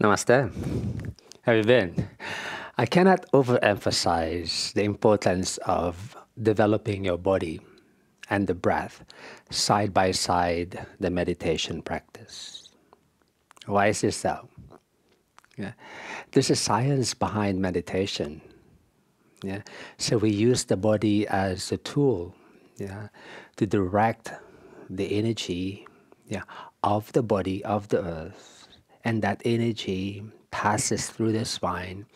Namaste. How have you been? I cannot overemphasize the importance of developing your body and the breath side by side the meditation practice. Why is this so? Yeah. There's a science behind meditation. Yeah. So we use the body as a tool yeah, to direct the energy yeah, of the body, of the earth. And that energy passes through the spine,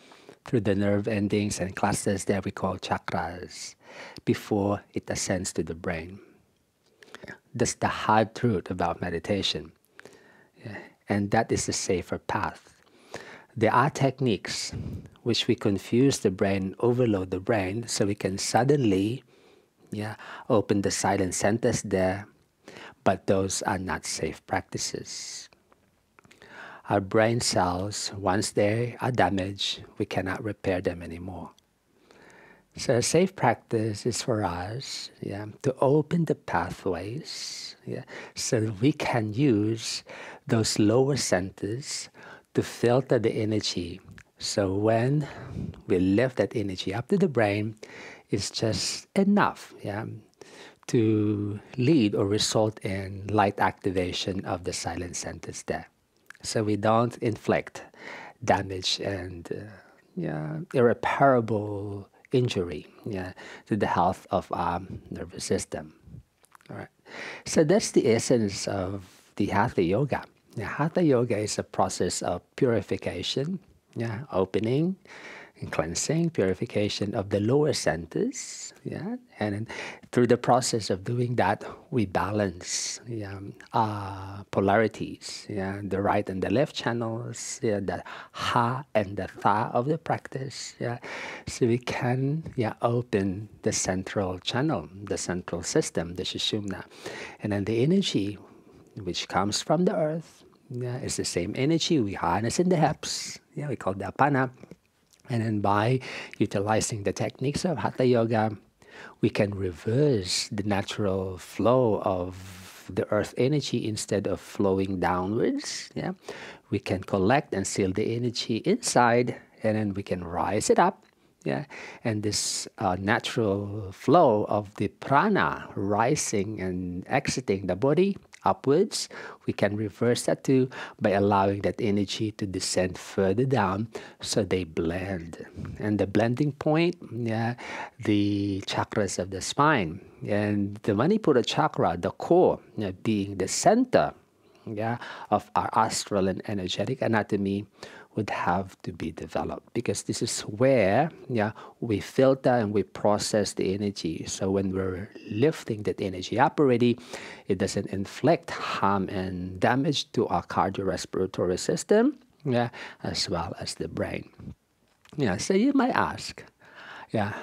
through the nerve endings and clusters that we call chakras, before it ascends to the brain. That's the hard truth about meditation. And that is the safer path. There are techniques which we confuse the brain, overload the brain, so we can suddenly yeah, open the silent centers there, but those are not safe practices. Our brain cells, once they are damaged, we cannot repair them anymore. So a safe practice is for us yeah, to open the pathways yeah, so that we can use those lower centers to filter the energy. So when we lift that energy up to the brain, it's just enough yeah, to lead or result in light activation of the silent centers there. So we don't inflict damage and uh, yeah, irreparable injury yeah, to the health of our nervous system. All right. So that's the essence of the Hatha Yoga. Now, Hatha Yoga is a process of purification, yeah, opening, cleansing, purification of the lower centers. Yeah, and through the process of doing that, we balance yeah, uh, polarities. Yeah, the right and the left channels. Yeah, the ha and the tha of the practice. Yeah, so we can yeah open the central channel, the central system, the sushumna, and then the energy which comes from the earth. Yeah, it's the same energy we harness in the hips. Yeah, we call that apana and then by utilizing the techniques of Hatha Yoga, we can reverse the natural flow of the earth energy instead of flowing downwards. Yeah, we can collect and seal the energy inside, and then we can rise it up. Yeah, and this uh, natural flow of the prana rising and exiting the body upwards, we can reverse that too by allowing that energy to descend further down so they blend. And the blending point, yeah, the chakras of the spine. And the Manipura chakra, the core, being the center yeah, of our astral and energetic anatomy, would have to be developed. Because this is where yeah we filter and we process the energy. So when we're lifting that energy up already it doesn't inflict harm and damage to our cardiorespiratory system yeah as well as the brain. Yeah so you might ask yeah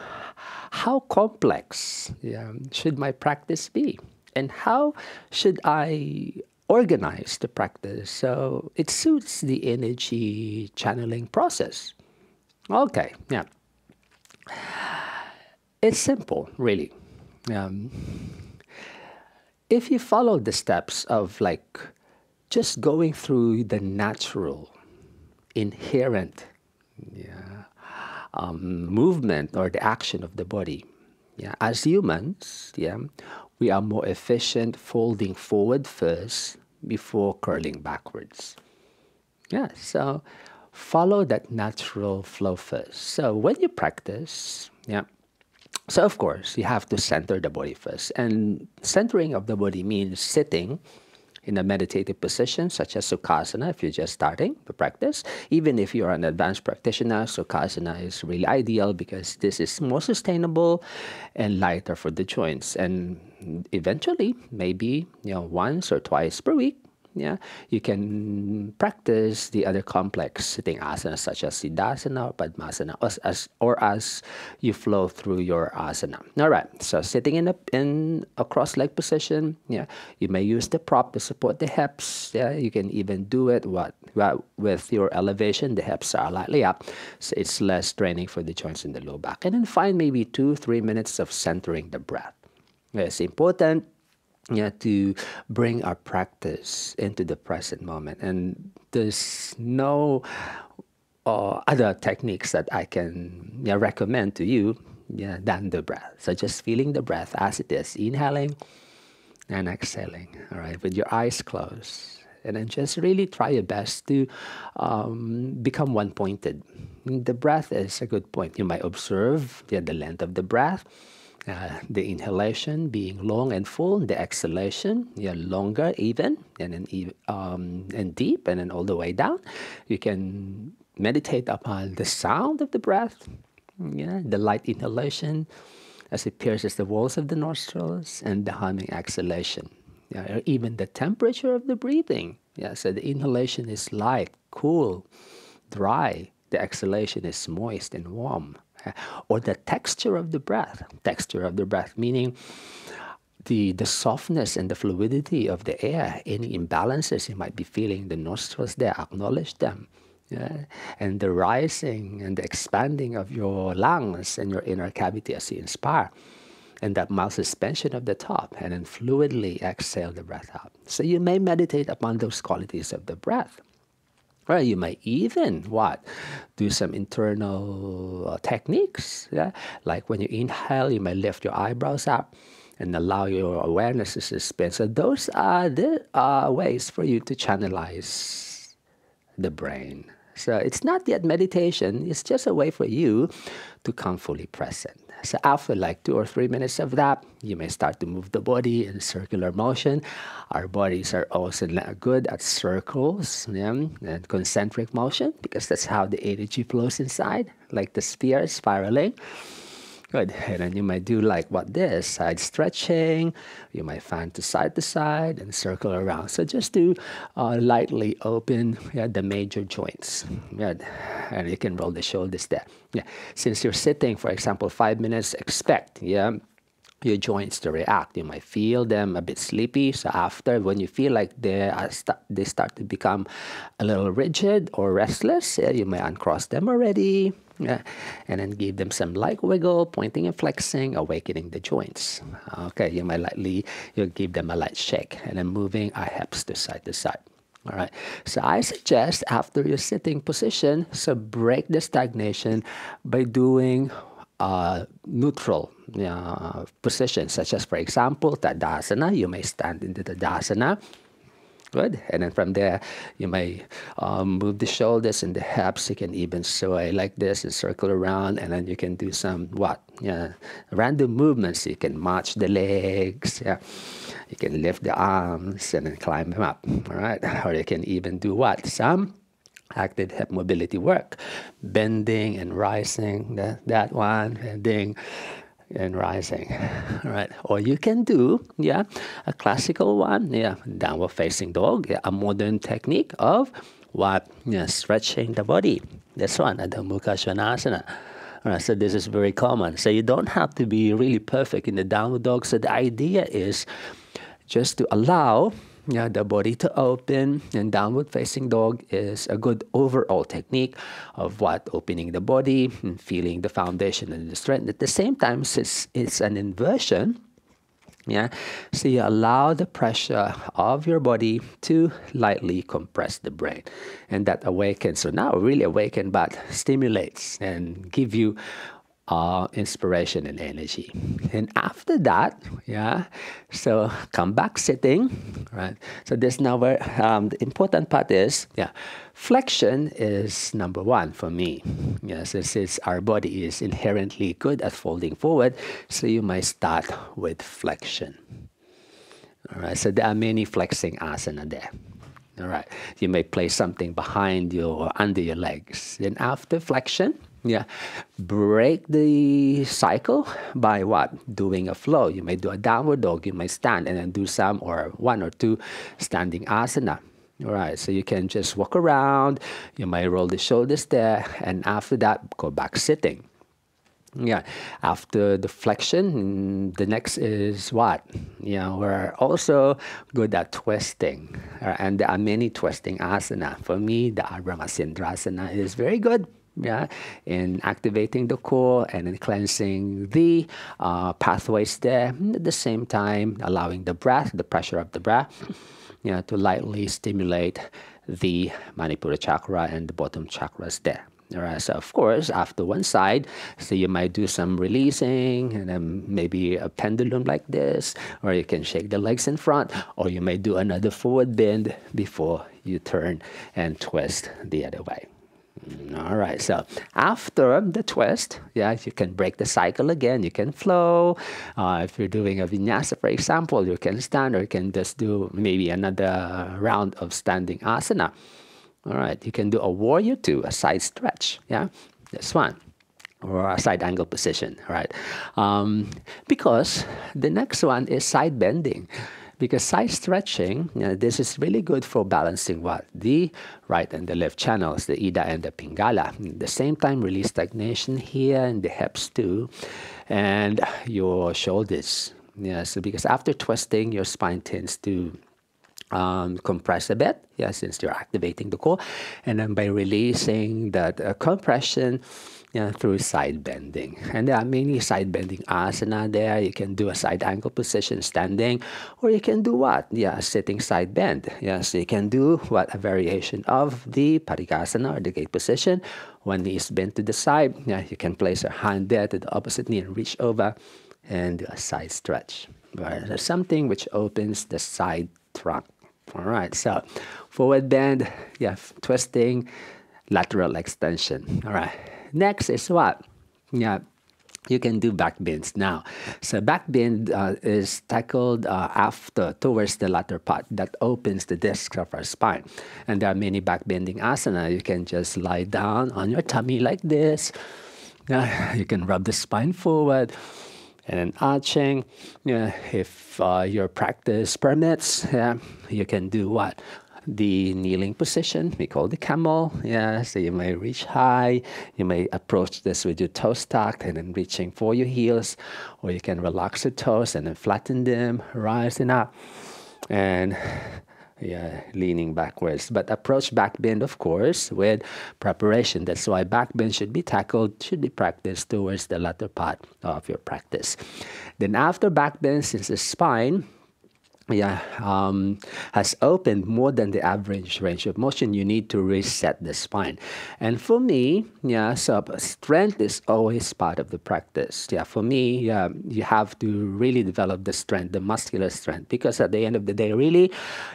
how complex yeah, should my practice be? And how should i organize the practice so it suits the energy channeling process. Okay, yeah. It's simple, really. Um, if you follow the steps of like just going through the natural, inherent yeah, um, movement or the action of the body, yeah, as humans, yeah, we are more efficient folding forward first before curling backwards. Yeah, so follow that natural flow first. So when you practice, yeah, so of course you have to center the body first. And centering of the body means sitting in a meditative position such as Sukhasana if you're just starting to practice. Even if you're an advanced practitioner, Sukhasana is really ideal because this is more sustainable and lighter for the joints. And eventually, maybe you know once or twice per week, yeah, you can practice the other complex sitting asanas such as Siddhasana or Padmasana as, as, or as you flow through your asana. All right, so sitting in a, in a cross-leg position, yeah, you may use the prop to support the hips. Yeah, you can even do it what, with your elevation, the hips are lightly up, so it's less draining for the joints in the low back. And then find maybe two, three minutes of centering the breath. It's important yeah, to bring our practice into the present moment. And there's no uh, other techniques that I can yeah, recommend to you yeah, than the breath. So just feeling the breath as it is, inhaling and exhaling, all right, with your eyes closed. And then just really try your best to um, become one pointed. The breath is a good point. You might observe yeah, the length of the breath uh, the inhalation being long and full, the exhalation yeah, longer even, and then um, and deep, and then all the way down. You can meditate upon the sound of the breath, yeah, the light inhalation as it pierces the walls of the nostrils, and the humming exhalation, yeah, or even the temperature of the breathing. Yeah, so the inhalation is light, cool, dry. The exhalation is moist and warm or the texture of the breath. Texture of the breath, meaning the, the softness and the fluidity of the air, any imbalances you might be feeling, the nostrils there, acknowledge them. Yeah? And the rising and the expanding of your lungs and your inner cavity as you inspire. And that mild suspension of the top, and then fluidly exhale the breath out. So you may meditate upon those qualities of the breath. Right? You might even what do some internal uh, techniques. Yeah, like when you inhale, you might lift your eyebrows up and allow your awareness to suspend. So those are the uh, ways for you to channelize the brain. So it's not yet meditation. It's just a way for you to come fully present. So after like two or three minutes of that, you may start to move the body in circular motion. Our bodies are also good at circles yeah, and concentric motion because that's how the energy flows inside, like the sphere spiraling. Good. And then you might do like what this side stretching. You might fan to side to side and circle around. So just do uh, lightly open yeah, the major joints. And you can roll the shoulders there. Yeah. Since you're sitting, for example, five minutes, expect yeah, your joints to react. You might feel them a bit sleepy. So after, when you feel like they are st- they start to become a little rigid or restless, yeah, you may uncross them already. Yeah. And then give them some light wiggle, pointing and flexing, awakening the joints. Okay, you might lightly, you give them a light shake and then moving our hips to side to side. All right. So I suggest after your sitting position, so break the stagnation by doing uh, neutral uh, positions, such as, for example, Tadasana. You may stand into Tadasana Good. And then from there, you may um, move the shoulders and the hips. You can even sway like this and circle around. And then you can do some what? Yeah, random movements. You can march the legs. Yeah. You can lift the arms and then climb them up. All right. Or you can even do what? Some active hip mobility work. Bending and rising. That, that one. Bending and rising, right? Or you can do, yeah, a classical one, yeah, downward facing dog, yeah, a modern technique of what, yeah, stretching the body. This one, the Mukha right, so this is very common. So you don't have to be really perfect in the downward dog. So the idea is just to allow yeah, the body to open and downward facing dog is a good overall technique of what opening the body and feeling the foundation and the strength. At the same time, since it's an inversion, yeah, so you allow the pressure of your body to lightly compress the brain, and that awakens. So now really awaken, but stimulates and give you uh, inspiration and energy. And after that, yeah, so come back sitting, right? So this now where um, the important part is, yeah, flexion is number one for me. Yes, yeah, since our body is inherently good at folding forward, so you might start with flexion. All right, so there are many flexing asana there. All right, you may place something behind you or under your legs. Then after flexion, yeah. Break the cycle by what? Doing a flow. You may do a downward dog, you may stand and then do some or one or two standing asana. All right, so you can just walk around, you may roll the shoulders there, and after that, go back sitting. Yeah, after the flexion, the next is what? Know, we're also good at twisting, uh, and there are many twisting asana. For me, the Ardha Matsyendrasana is very good yeah, in activating the core and in cleansing the uh, pathways there. At the same time, allowing the breath, the pressure of the breath, yeah, to lightly stimulate the Manipura chakra and the bottom chakras there. Right, so of course, after one side, so you might do some releasing and then maybe a pendulum like this, or you can shake the legs in front, or you may do another forward bend before you turn and twist the other way. All right, so after the twist, yeah, you can break the cycle again. You can flow. Uh, if you're doing a vinyasa, for example, you can stand or you can just do maybe another round of standing asana. All right, you can do a warrior two, a side stretch. Yeah, this one. Or a side angle position, right? Um, because the next one is side bending. Because side stretching, you know, this is really good for balancing what? The right and the left channels, the Ida and the Pingala. At the same time, release stagnation here in the hips too, and your shoulders. Yeah, so because after twisting, your spine tends to um, compress a bit, yeah, since you're activating the core, and then by releasing that uh, compression yeah, through side bending. And there are many side bending asana there. You can do a side angle position standing, or you can do what? Yeah, sitting side bend. Yeah, so you can do what? A variation of the Parigasana or the gate position. One knee is bent to the side. Yeah, you can place your hand there to the opposite knee and reach over and do a side stretch. Right? Something which opens the side trunk. All right, so forward bend, yeah, twisting, lateral extension. All right, next is what? Yeah, you can do back bends now. So back bend uh, is tackled uh, after towards the latter part that opens the disc of our spine. And there are many back bending asana. You can just lie down on your tummy like this. Uh, you can rub the spine forward and then arching. Yeah, if uh, your practice permits, yeah, you can do what? The kneeling position, we call the camel. Yeah, so you may reach high. You may approach this with your toes tucked and then reaching for your heels, or you can relax your toes and then flatten them, rising up. And yeah, leaning backwards. But approach back bend, of course, with preparation. That's why back bend should be tackled, should be practiced towards the latter part of your practice. Then after back bend, since the spine yeah, um, has opened more than the average range of motion, you need to reset the spine. And for me, yeah, so strength is always part of the practice. Yeah, for me, yeah, you have to really develop the strength, the muscular strength, because at the end of the day, really,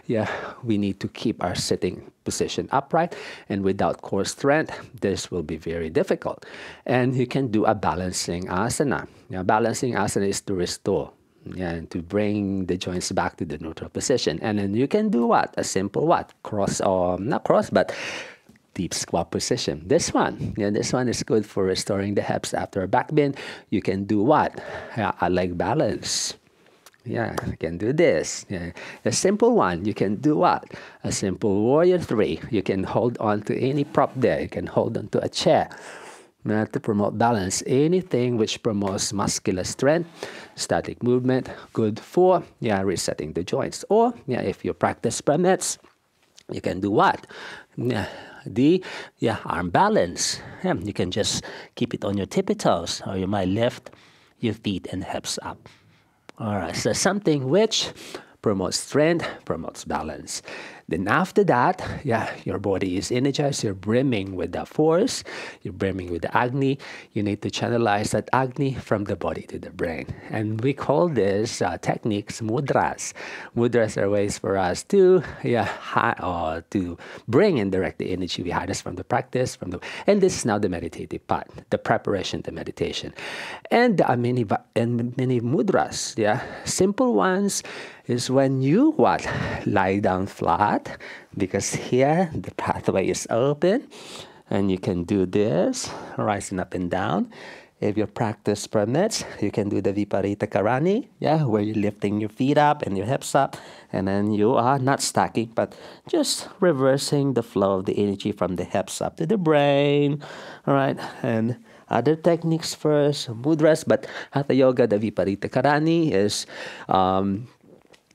yeah, we need to keep our sitting position upright. And without core strength, this will be very difficult. And you can do a balancing asana. Yeah, balancing asana is to restore and to bring the joints back to the neutral position. And then you can do what? A simple what? Cross or not cross, but deep squat position. This one, yeah, this one is good for restoring the hips after a back bend. You can do what? Yeah, a leg balance. Yeah, you can do this. Yeah. A simple one, you can do what? A simple warrior three. You can hold on to any prop there. You can hold on to a chair uh, to promote balance. Anything which promotes muscular strength, static movement, good for yeah, resetting the joints. Or yeah, if your practice permits, you can do what? Yeah, the yeah, arm balance. Yeah, you can just keep it on your tippy toes, or you might lift your feet and hips up. All right, so something which promotes strength, promotes balance. Then after that, yeah, your body is energized, you're brimming with the force, you're brimming with the Agni. You need to channelize that Agni from the body to the brain. And we call this uh, techniques mudras. Mudras are ways for us to, yeah, ha- uh, to bring and direct the energy we harness from the practice, from the, and this is now the meditative part, the preparation to meditation. And there are many, and many mudras, yeah, simple ones is when you what lie down flat because here the pathway is open and you can do this rising up and down. If your practice permits you can do the viparita karani yeah where you're lifting your feet up and your hips up and then you are not stacking but just reversing the flow of the energy from the hips up to the brain all right and other techniques first, mudras, but hatha yoga, the viparita karani is um,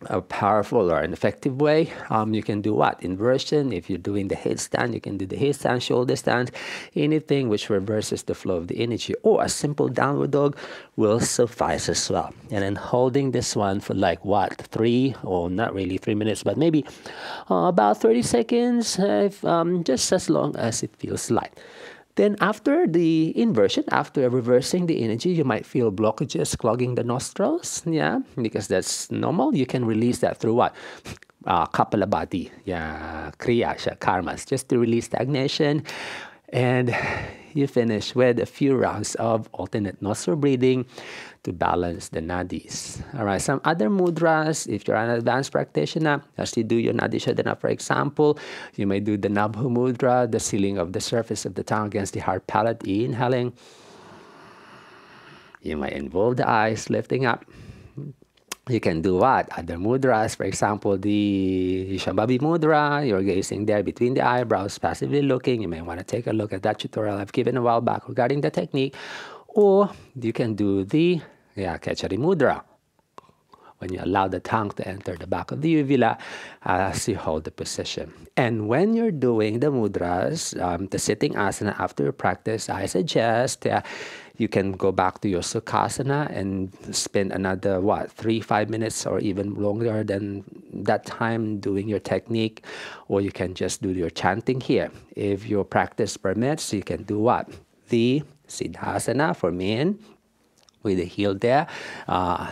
a powerful or an effective way, um, you can do what? Inversion. If you're doing the headstand, you can do the headstand, shoulder stand, anything which reverses the flow of the energy. Or a simple downward dog will suffice as well. And then holding this one for like what? Three, or not really three minutes, but maybe uh, about 30 seconds, if, um, just as long as it feels light. Then after the inversion, after reversing the energy, you might feel blockages clogging the nostrils. Yeah, because that's normal. You can release that through what? Uh, Kapalabhati, yeah, Kriya, karmas, just to release stagnation. And you finish with a few rounds of alternate nostril breathing to balance the nadis. All right, some other mudras, if you're an advanced practitioner, as you do your nadi shodhana, for example, you may do the Nabho mudra, the sealing of the surface of the tongue against the hard palate, inhaling. You might involve the eyes lifting up. You can do what? Other mudras, for example, the Shambhavi mudra, you're gazing there between the eyebrows, passively looking. You may want to take a look at that tutorial I've given a while back regarding the technique. Or you can do the yeah, Mudra. When you allow the tongue to enter the back of the uvula as you hold the position. And when you're doing the mudras, um, the sitting asana after your practice, I suggest uh, you can go back to your sukhasana and spend another, what, three, five minutes or even longer than that time doing your technique. Or you can just do your chanting here. If your practice permits, you can do what? The Siddhasana for men with the heel there. Uh,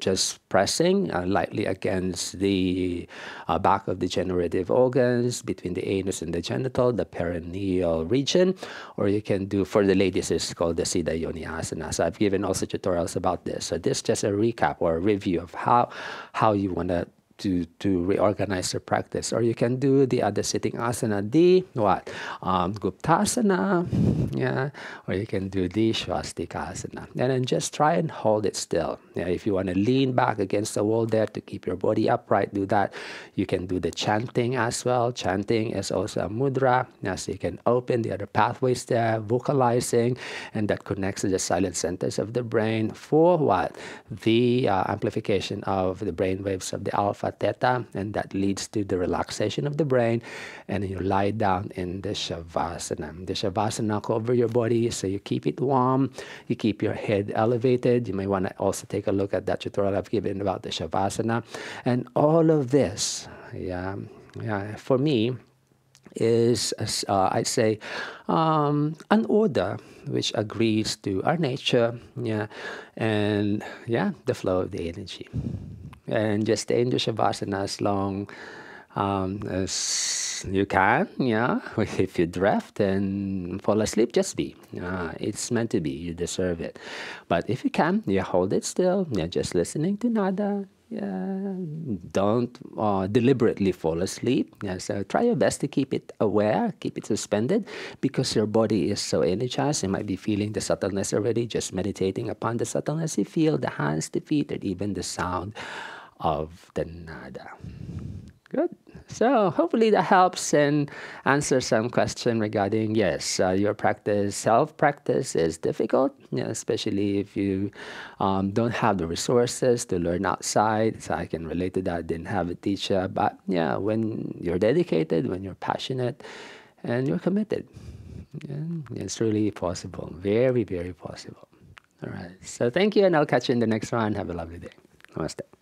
just pressing uh, lightly against the uh, back of the generative organs between the anus and the genital, the perineal region, or you can do, for the ladies, it's called the Siddha Yoni Asana. So I've given also tutorials about this. So this is just a recap or a review of how, how you want to to, to reorganize your practice. Or you can do the other sitting asana, the what? Um, Guptasana, yeah. Or you can do the Swastikasana. And then just try and hold it still. Yeah, if you want to lean back against the wall there to keep your body upright, do that. You can do the chanting as well. Chanting is also a mudra. Yeah, so you can open the other pathways there, vocalizing, and that connects to the silent centers of the brain for what? The uh, amplification of the brain waves of the alpha theta, and that leads to the relaxation of the brain. And you lie down in the Shavasana. The Shavasana cover your body so you keep it warm, you keep your head elevated. You may want to also take a look at that tutorial I've given about the Shavasana. And all of this, yeah, yeah for me, is, uh, I'd say, um, an order which agrees to our nature, yeah, and yeah, the flow of the energy and just stay in the shavasana as long um, as you can. Yeah, if you drift and fall asleep, just be. Uh, it's meant to be. You deserve it. But if you can, you hold it still. Yeah, just listening to nada. Yeah, don't uh, deliberately fall asleep. Yeah, so try your best to keep it aware, keep it suspended, because your body is so energized. You might be feeling the subtleness already. Just meditating upon the subtleness you feel, the hands, the feet, and even the sound of the nada. Good. So hopefully that helps and answers some question regarding yes, uh, your practice, self practice is difficult, you know, especially if you um, don't have the resources to learn outside. So I can relate to that. Didn't have a teacher, but yeah, when you're dedicated, when you're passionate, and you're committed, yeah, it's really possible. Very, very possible. All right. So thank you, and I'll catch you in the next one. Have a lovely day. Namaste.